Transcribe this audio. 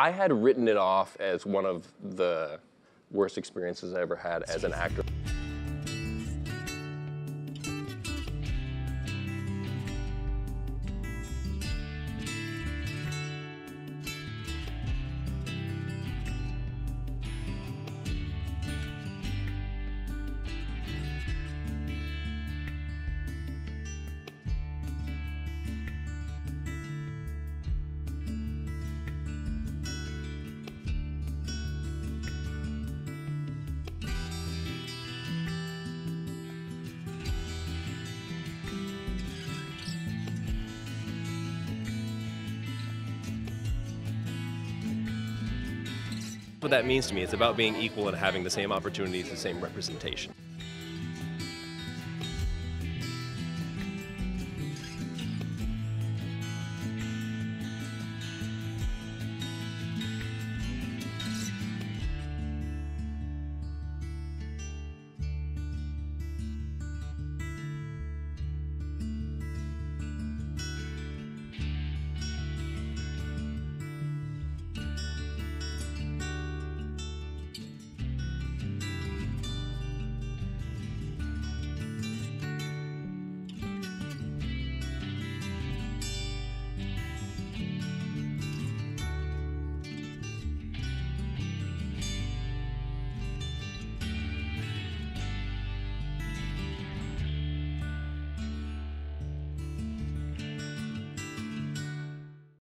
I had written it off as one of the worst experiences I ever had as an actor. What that means to me. It's about being equal and having the same opportunities, the same representation.